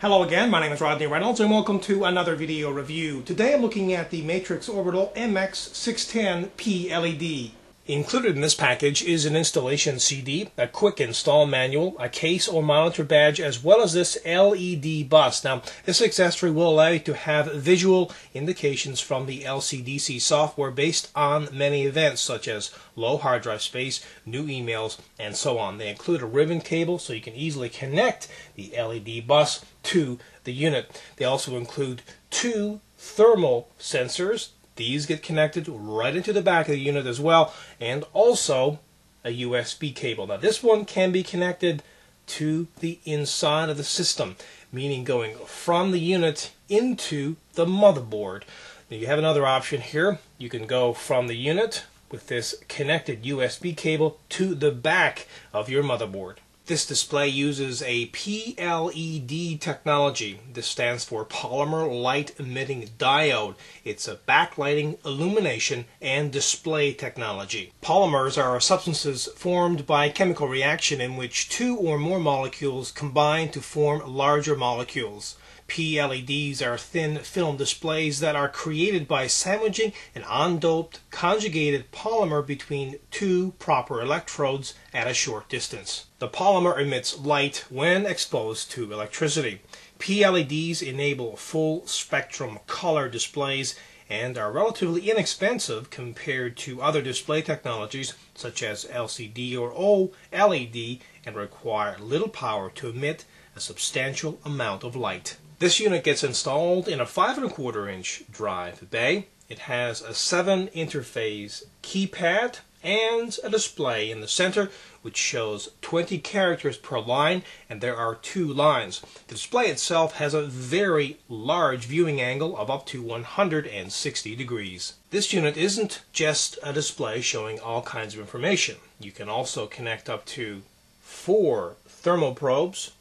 Hello again, my name is Rodney Reynolds and welcome to another video review. Today I'm looking at the Matrix Orbital MX610 PLED. Included in this package is an installation CD, a quick install manual, a case or monitor badge, as well as this LED bus. Now, this accessory will allow you to have visual indications from the LCDC software based on many events, such as low hard drive space, new emails, and so on. They include a ribbon cable so you can easily connect the LED bus to the unit. They also include two thermal sensors these get connected right into the back of the unit as well, and also a USB cable. Now this one can be connected to the inside of the system, meaning going from the unit into the motherboard. Now you have another option here. You can go from the unit with this connected USB cable to the back of your motherboard. This display uses a PLED technology. This stands for Polymer Light Emitting Diode. It's a backlighting, illumination, and display technology. Polymers are substances formed by chemical reaction in which two or more molecules combine to form larger molecules. PLEDs are thin film displays that are created by sandwiching an undoped conjugated polymer between two proper electrodes at a short distance. The polymer emits light when exposed to electricity. PLEDs enable full spectrum color displays and are relatively inexpensive compared to other display technologies such as LCD or OLED and require little power to emit a substantial amount of light. This unit gets installed in a 5 and a quarter inch drive bay. It has a 7 interface keypad and a display in the center which shows 20 characters per line and there are two lines. The display itself has a very large viewing angle of up to 160 degrees. This unit isn't just a display showing all kinds of information. You can also connect up to four thermal probes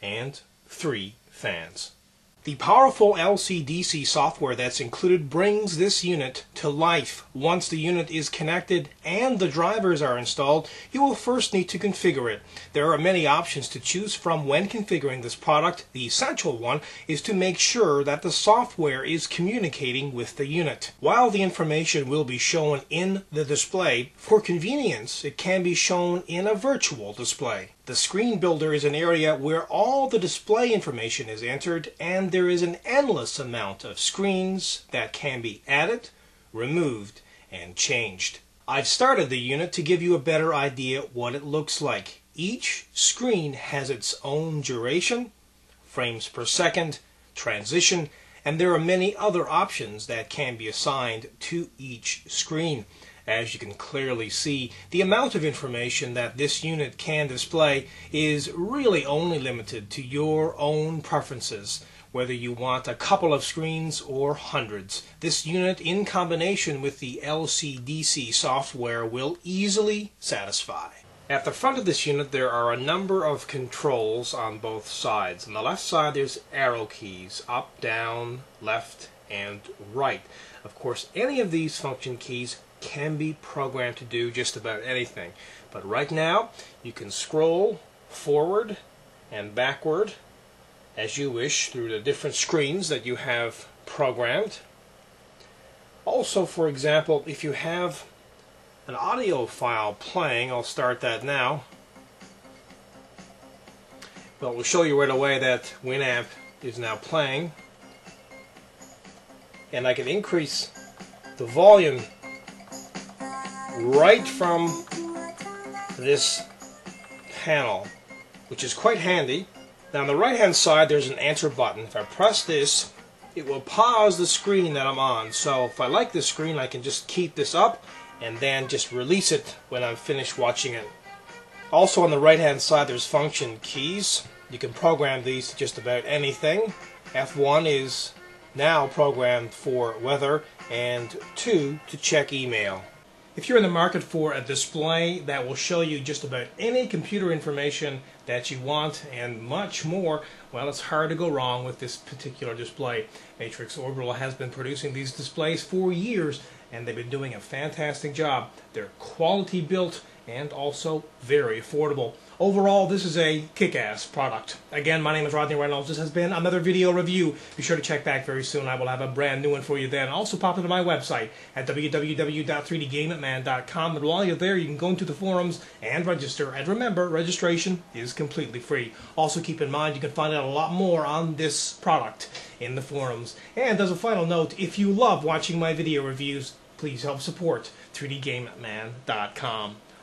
and three fans. The powerful LCDC software that's included brings this unit to life. Once the unit is connected and the drivers are installed, you will first need to configure it. There are many options to choose from when configuring this product. The essential one is to make sure that the software is communicating with the unit. While the information will be shown in the display, for convenience it can be shown in a virtual display. The screen builder is an area where all the display information is entered and there is an endless amount of screens that can be added, removed, and changed. I've started the unit to give you a better idea what it looks like. Each screen has its own duration, frames per second, transition, and there are many other options that can be assigned to each screen. As you can clearly see, the amount of information that this unit can display is really only limited to your own preferences, whether you want a couple of screens or hundreds. This unit in combination with the LCDC software will easily satisfy. At the front of this unit there are a number of controls on both sides. On the left side there's arrow keys, up, down, left, and right. Of course any of these function keys can be programmed to do just about anything. But right now, you can scroll forward and backward as you wish through the different screens that you have programmed. Also, for example, if you have an audio file playing, I'll start that now. Well, we'll show you right away that Winamp is now playing. And I can increase the volume right from this panel, which is quite handy. Now on the right hand side there's an answer button. If I press this, it will pause the screen that I'm on. So if I like this screen, I can just keep this up and then just release it when I'm finished watching it. Also on the right hand side there's function keys. You can program these to just about anything. F1 is now programmed for weather and 2 to check email. If you're in the market for a display that will show you just about any computer information that you want and much more, well, it's hard to go wrong with this particular display. Matrix Orbital has been producing these displays for years and they've been doing a fantastic job. They're quality built and also very affordable. Overall, this is a kick-ass product. Again, my name is Rodney Reynolds. This has been another video review. Be sure to check back very soon. I will have a brand new one for you then. Also pop into my website at www.3dgameman.com. And while you're there, you can go into the forums and register. And remember, registration is completely free. Also keep in mind, you can find out a lot more on this product in the forums. And as a final note, if you love watching my video reviews, please help support 3dgameman.com.